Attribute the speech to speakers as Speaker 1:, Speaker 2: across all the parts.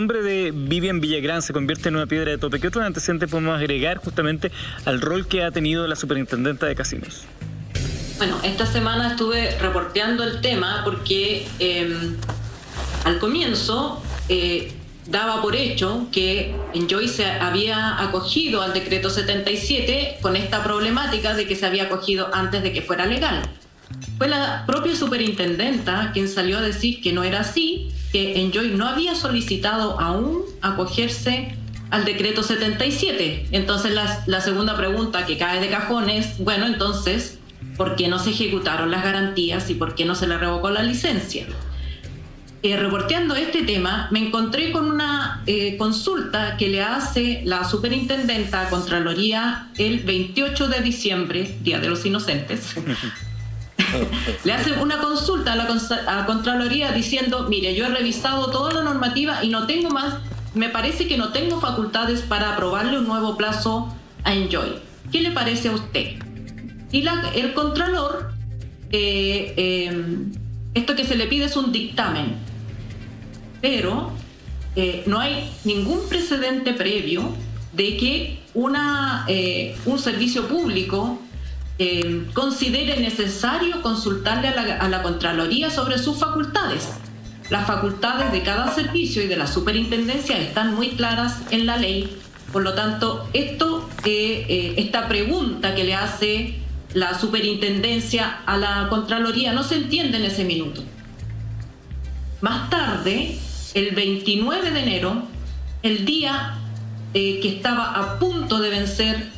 Speaker 1: nombre de Vivian Villagrán se convierte en una piedra de tope, ¿qué otros antecedentes podemos agregar justamente al rol que ha tenido la superintendenta de casinos?
Speaker 2: Bueno, esta semana estuve reporteando el tema porque em, al comienzo eh, daba por hecho que Enjoy se había acogido al decreto 77 con esta problemática de que se había acogido antes de que fuera legal. Fue la propia superintendenta quien salió a decir que no era así, que Enjoy no había solicitado aún acogerse al decreto 77. Entonces la, segunda pregunta que cae de cajón es, bueno, entonces, ¿por qué no se ejecutaron las garantías y por qué no se le revocó la licencia? Eh, reporteando este tema, me encontré con una eh, consulta que le hace la superintendenta Contraloría el 28 de diciembre, Día de los Inocentes. le hace una consulta a la Contraloría diciendo, mire, yo he revisado toda la normativa y no tengo más, me parece que no tengo facultades para aprobarle un nuevo plazo a Enjoy. ¿Qué le parece a usted? Y el Contralor, eh, esto que se le pide es un dictamen pero eh, no hay ningún precedente previo de que una, eh, un servicio público eh, considere necesario consultarle a la, la, Contraloría sobre sus facultades. Las facultades de cada servicio y de la superintendencia están muy claras en la ley. Por lo tanto, esto, esta pregunta que le hace la superintendencia a la Contraloría no se entiende en ese minuto. Más tarde, el 29 de enero, el día eh, que estaba a punto de vencer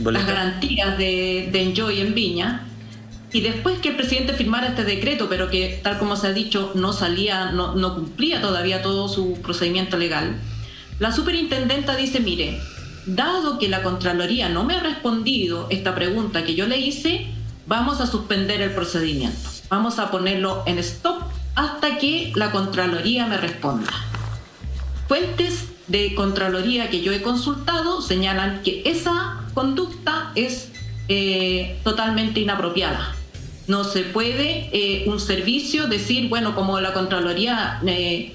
Speaker 2: las garantías de, Enjoy en Viña, y después que el presidente firmara este decreto, pero que tal como se ha dicho no salía, no, no cumplía todavía todo su procedimiento legal, la superintendenta dice, mire, dado que la Contraloría no me ha respondido esta pregunta que yo le hice, vamos a suspender el procedimiento, vamos a ponerlo en stop hasta que la Contraloría me responda. Fuentes de Contraloría que yo he consultado señalan que esa conducta es eh, totalmente inapropiada. No se puede eh, un servicio decir, bueno, como la Contraloría eh,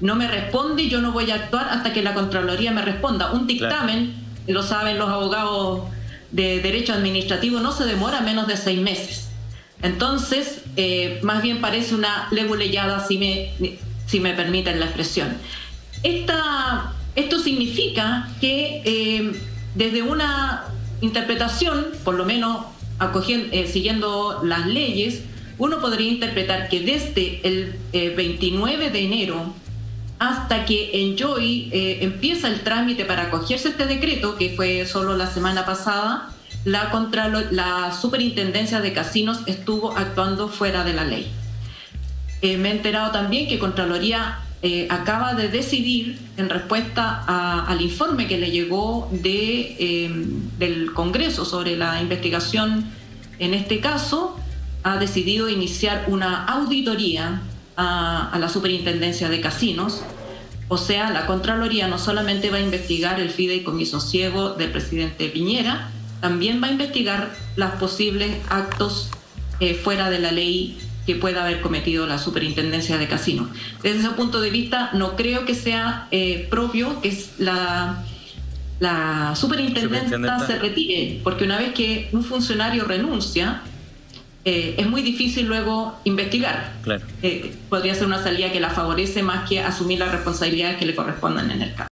Speaker 2: no me responde, yo no voy a actuar hasta que la Contraloría me responda. Un dictamen, lo saben los abogados de derecho administrativo, no se demora menos de seis meses. Entonces, más bien parece una leguleyada, si me, si me permiten la expresión. Esto significa que eh, desde una interpretación, por lo menos eh, siguiendo las leyes, uno podría interpretar que desde el 29 de enero hasta que Enjoy empieza el trámite para acogerse este decreto, que fue solo la semana pasada, la, la superintendencia de casinos estuvo actuando fuera de la ley. Eh, me he enterado también que Contraloría eh, acaba de decidir, en respuesta al informe que le llegó em, del Congreso sobre la investigación en este caso, ha decidido iniciar una auditoría a, a la superintendencia de casinos. O sea, la Contraloría no solamente va a investigar el fideicomiso ciego del presidente Piñera, también va a investigar los posibles actos eh, fuera de la ley que pueda haber cometido la superintendencia de casinos. Desde ese punto de vista, no creo que sea eh, propio que la, la superintendencia se retire, porque una vez que un funcionario renuncia, eh, es muy difícil luego investigar. podría ser una salida que la favorece más que asumir las responsabilidades que le correspondan en el caso.